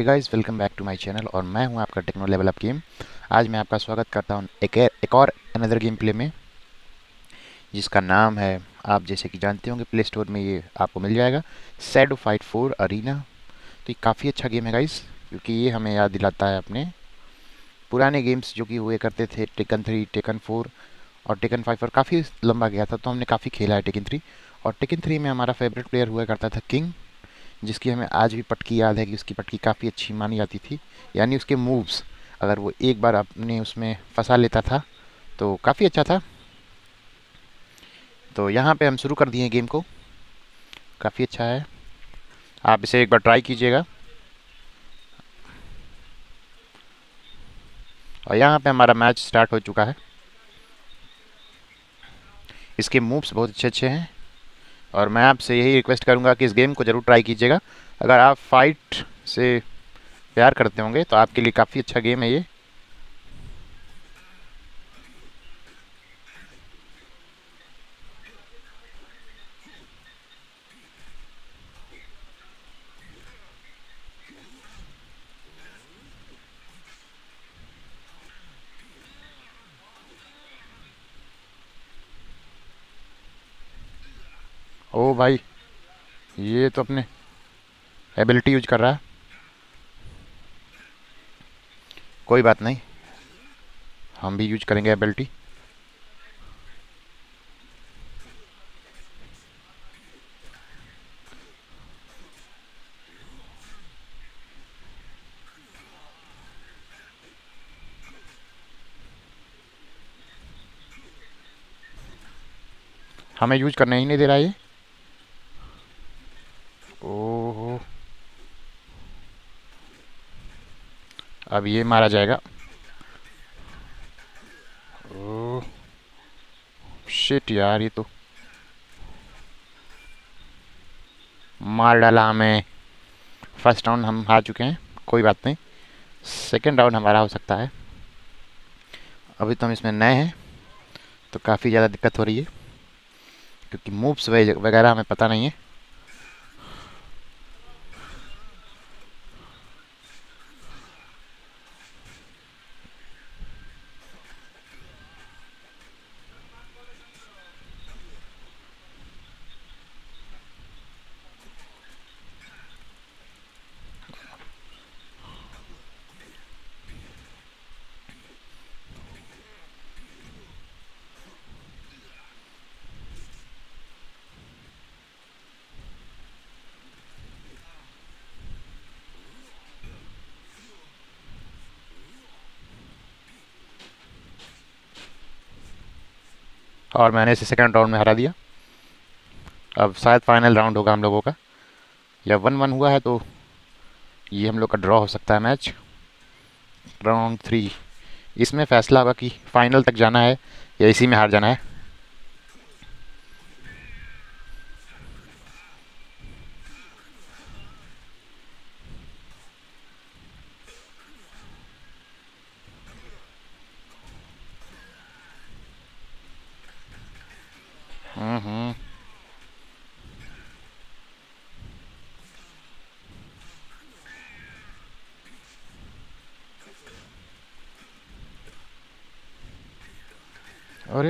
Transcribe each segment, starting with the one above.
Hey guys welcome back to my channel और मैं हूँ आपका टेक्नो लेवल अप गेम आज मैं आपका स्वागत करता हूँ एक एक और अनदर गेम प्ले में, जिसका नाम है, आप जैसे कि जानते होंगे प्ले स्टोर में ये आपको मिल जाएगा सैडो फाइट फोर अरीना तो ये काफ़ी अच्छा गेम है गाइस क्योंकि ये हमें याद दिलाता है अपने पुराने गेम्स जो कि हुए करते थे टेकन थ्री टेकन फोर और टेकन फाइव और काफ़ी लंबा गया था तो हमने काफ़ी खेला है टेकन थ्री और टेकन थ्री में हमारा फेवरेट प्लेयर हुआ करता था किंग जिसकी हमें आज भी पटकी याद है कि उसकी पटकी काफ़ी अच्छी मानी जाती थी। यानी उसके मूव्स अगर वो एक बार अपने उसमें फंसा लेता था तो काफ़ी अच्छा था। तो यहाँ पे हम शुरू कर दिए गेम को। काफ़ी अच्छा है। आप इसे एक बार ट्राई कीजिएगा। और यहाँ पे हमारा मैच स्टार्ट हो चुका है। इसके मूव्स बहुत अच्छे अच्छे हैं। और मैं आपसे यही रिक्वेस्ट करूँगा कि इस गेम को ज़रूर ट्राई कीजिएगा। अगर आप फाइट से प्यार करते होंगे तो आपके लिए काफ़ी अच्छा गेम है ये। ओ भाई, ये तो अपने एबिलिटी यूज़ कर रहा है। कोई बात नहीं, हम भी यूज़ करेंगे एबिलिटी हमें यूज़ करने ही नहीं दे रहा ये। अब ये मारा जाएगा। ओह शिट यार, ये तो मार डाला हमें। फ़र्स्ट राउंड हम हार चुके हैं, कोई बात नहीं। सेकंड राउंड हमारा हो सकता है। अभी तो हम इसमें नए हैं तो काफ़ी ज़्यादा दिक्कत हो रही है, क्योंकि मूव्स वगैरह हमें पता नहीं है। और मैंने इसे सेकेंड राउंड में हरा दिया। अब शायद फाइनल राउंड होगा हम लोगों का। या वन वन हुआ है तो ये हम लोग का ड्रॉ हो सकता है मैच राउंड थ्री इसमें फैसला होगा कि फाइनल तक जाना है या इसी में हार जाना है। अरे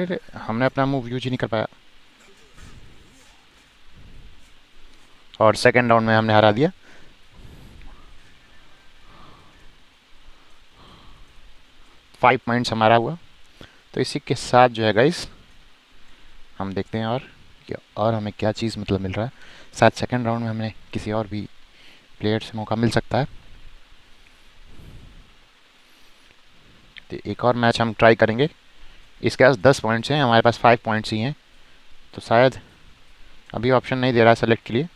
अरे हमने अपना मूव यूज़ ही नहीं कर पाया। और सेकंड राउंड में हमने हरा दिया। फाइव पॉइंट्स हमारा हुआ। तो इसी के साथ जो है गाइस हम देखते हैं और और हमें क्या चीज़ मतलब मिल रहा है। शायद सेकंड राउंड में हमें किसी और भी प्लेयर से मौका मिल सकता है। तो एक और मैच हम ट्राई करेंगे। इसके पास दस पॉइंट्स हैं, हमारे पास फाइव पॉइंट्स ही हैं। तो शायद अभी ऑप्शन नहीं दे रहा सेलेक्ट के लिए।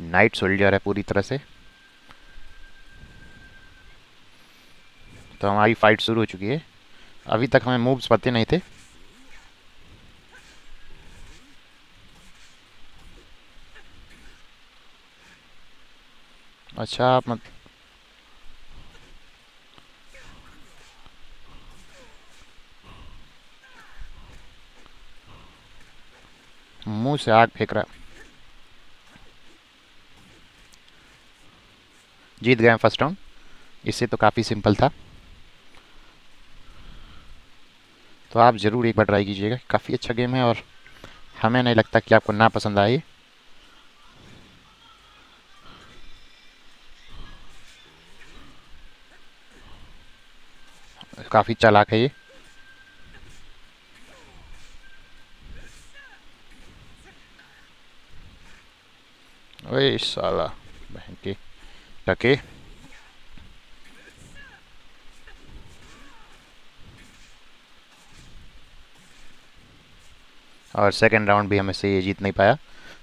नाइट सोल्जर है पूरी तरह से। तो हमारी फाइट शुरू हो चुकी है। अभी तक हमें मूव्स पते नहीं थे। अच्छा आप मत मुँह से आग फेंक रहा जीत गए फ़र्स्ट राउंड इससे तो काफ़ी सिंपल था। तो आप ज़रूर एक बार ट्राई कीजिएगा। काफ़ी अच्छा गेम है और हमें नहीं लगता कि आपको ना पसंद आए। काफ़ी चालाक है ये। ओए साला, बहन के टके और सेकेंड राउंड भी हमें ये जीत नहीं पाया।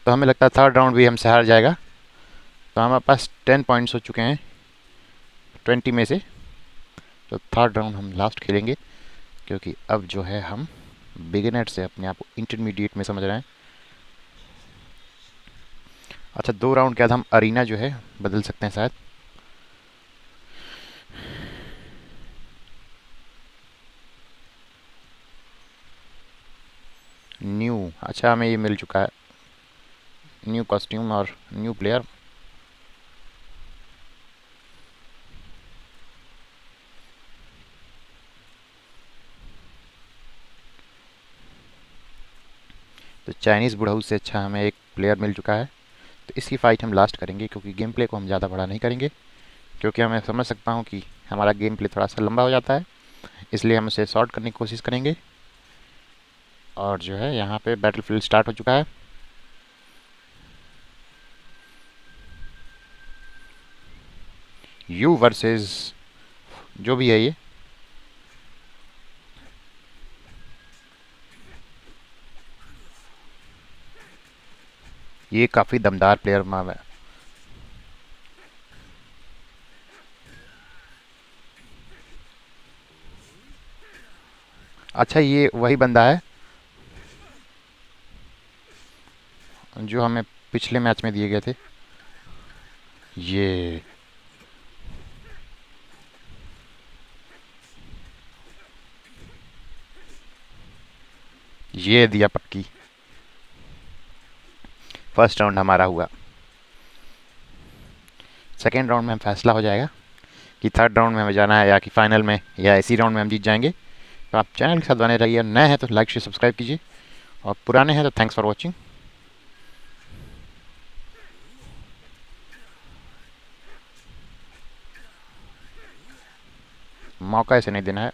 तो हमें लगता है थर्ड राउंड भी हमसे हार जाएगा। तो हमारे पास टेन पॉइंट्स हो चुके हैं ट्वेंटी में से। तो थर्ड राउंड हम लास्ट खेलेंगे, क्योंकि अब जो है हम बिगिनर से अपने आप को इंटरमीडिएट में समझ रहे हैं। अच्छा दो राउंड के बाद हम अरीना जो है बदल सकते हैं शायद न्यू अच्छा हमें ये मिल चुका है। न्यू कॉस्ट्यूम और न्यू प्लेयर तो चाइनीज़ बुढ़ाऊ से अच्छा हमें एक प्लेयर मिल चुका है। तो इसकी फ़ाइट हम लास्ट करेंगे क्योंकि गेम प्ले को हम ज़्यादा बड़ा नहीं करेंगे। क्योंकि हमें समझ सकता हूँ कि हमारा गेम प्ले थोड़ा सा लंबा हो जाता है। इसलिए हम उसे शॉर्ट करने की कोशिश करेंगे। और जो है, यहाँ पे बैटल फ़ील्ड स्टार्ट हो चुका है। यू वर्सेस जो भी है ये। ये काफ़ी दमदार प्लेयर माव है। अच्छा ये वही बंदा है जो हमें पिछले मैच में दिए गए थे, ये ये दिया पक्की। फ़र्स्ट राउंड हमारा हुआ। सेकेंड राउंड में हम फैसला हो जाएगा कि थर्ड राउंड में हमें जाना है या कि फाइनल में या इसी राउंड में हम जीत जाएँगे। तो आप चैनल के साथ बने रहिए, नए हैं तो लाइक, शेयर, सब्सक्राइब कीजिए। और पुराने हैं तो थैंक्स फॉर वॉचिंग मौका ऐसे नहीं देना है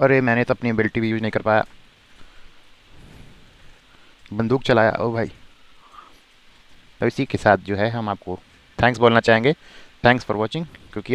अरे, मैंने तो अपनी एबिलिटी भी यूज़ नहीं कर पाया। बंदूक चलाया, ओ भाई। तो इसी के साथ जो है, हम आपको थैंक्स बोलना चाहेंगे। थैंक्स फॉर वॉचिंग क्योंकि